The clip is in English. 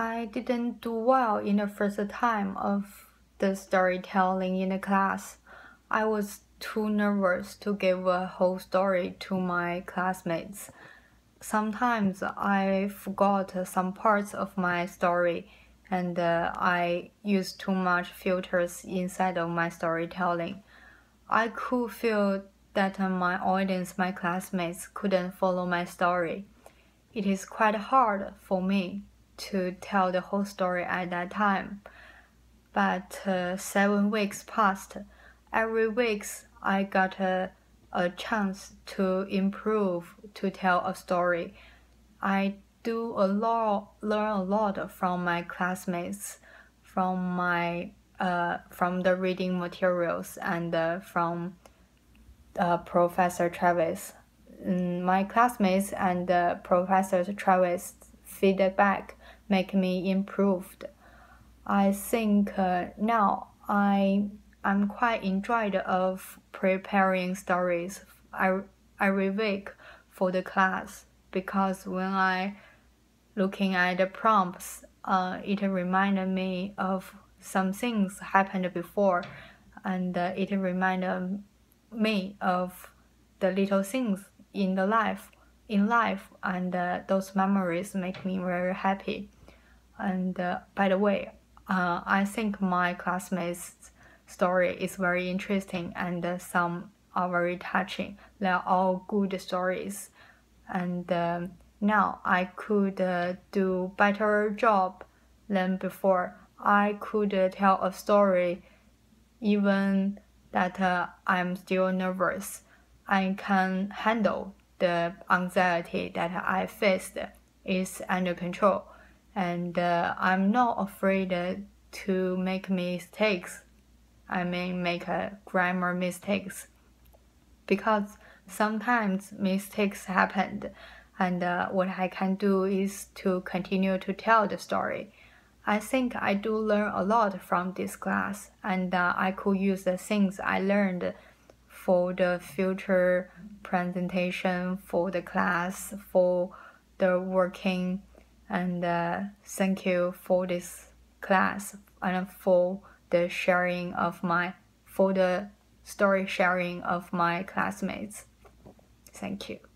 I didn't do well in the first time of the storytelling in the class. I was too nervous to give a whole story to my classmates. Sometimes I forgot some parts of my story and uh, I used too much filters inside of my storytelling. I could feel that my audience, my classmates, couldn't follow my story. It is quite hard for me to tell the whole story at that time. But uh, seven weeks passed. Every week I got a, a chance to improve to tell a story. I do a lot, learn a lot from my classmates, from my uh, from the reading materials and uh, from uh, Professor Travis. Mm, my classmates and uh, Professor Travis feedback make me improved. I think uh, now I I'm quite enjoyed of preparing stories every week for the class because when I looking at the prompts, uh, it reminded me of some things happened before, and uh, it reminded me of the little things in the life in life, and uh, those memories make me very happy. And uh, by the way, uh, I think my classmates' story is very interesting and uh, some are very touching. They're all good stories, and um, now I could uh, do better job than before. I could tell a story, even that uh, I'm still nervous. I can handle the anxiety that I faced is under control and uh, I'm not afraid to make mistakes. I mean, make a grammar mistakes because sometimes mistakes happened, and uh, what I can do is to continue to tell the story. I think I do learn a lot from this class, and uh, I could use the things I learned for the future presentation for the class for the working and uh, thank you for this class and for the sharing of my for the story sharing of my classmates. Thank you